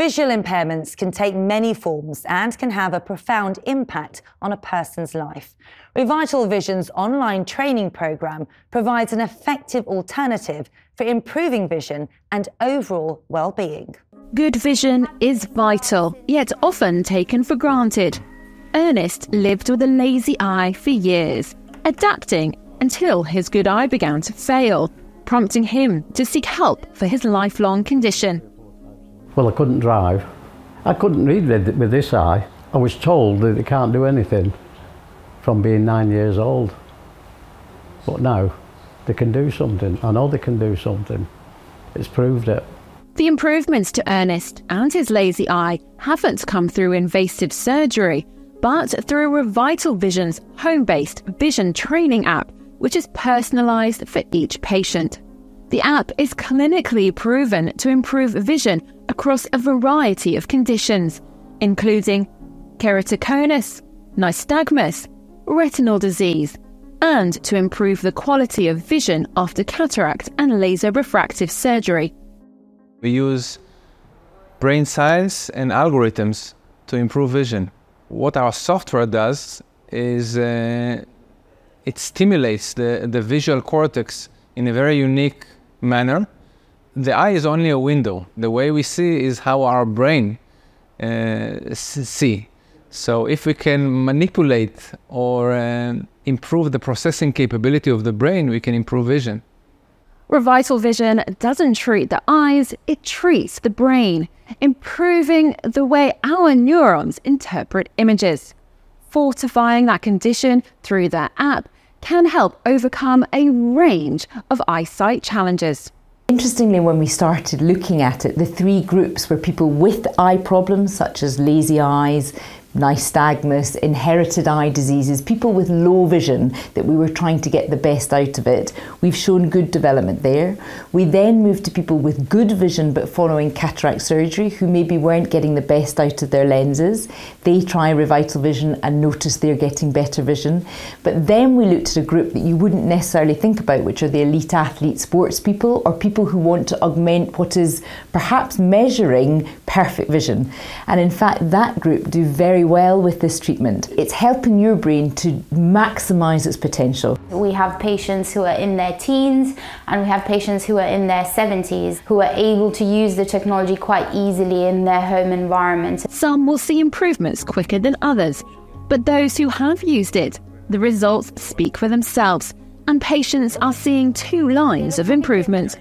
Visual impairments can take many forms and can have a profound impact on a person's life. RevitalVision's online training program provides an effective alternative for improving vision and overall well-being. Good vision is vital, yet often taken for granted. Ernest lived with a lazy eye for years, adapting until his good eye began to fail, prompting him to seek help for his lifelong condition. Well, I couldn't drive. I couldn't read with, with this eye. I was told that it can't do anything from being nine years old. But now, they can do something. I know they can do something. It's proved it. The improvements to Ernest and his lazy eye haven't come through invasive surgery, but through RevitalVision's home based vision training app, which is personalised for each patient. The app is clinically proven to improve vision across a variety of conditions, including keratoconus, nystagmus, retinal disease, and to improve the quality of vision after cataract and laser refractive surgery. We use brain science and algorithms to improve vision. What our software does is uh, it stimulates the, the visual cortex in a very unique manner. The eye is only a window. The way we see is how our brain uh, see. So if we can manipulate or uh, improve the processing capability of the brain, we can improve vision. RevitalVision doesn't treat the eyes, it treats the brain, improving the way our neurons interpret images. Fortifying that condition through their app can help overcome a range of eyesight challenges. Interestingly, when we started looking at it, the three groups were people with eye problems such as lazy eyes, nystagmus, inherited eye diseases, people with low vision that we were trying to get the best out of it. We've shown good development there. We then moved to people with good vision but following cataract surgery who maybe weren't getting the best out of their lenses. They try RevitalVision and notice they're getting better vision. But then we looked at a group that you wouldn't necessarily think about, which are the elite athlete sports people or people who want to augment what is perhaps measuring perfect vision. And in fact, that group do very very well with this treatment. It's helping your brain to maximize its potential. We have patients who are in their teens and we have patients who are in their 70s who are able to use the technology quite easily in their home environment. Some will see improvements quicker than others, but those who have used it, the results speak for themselves, and patients are seeing two lines of improvement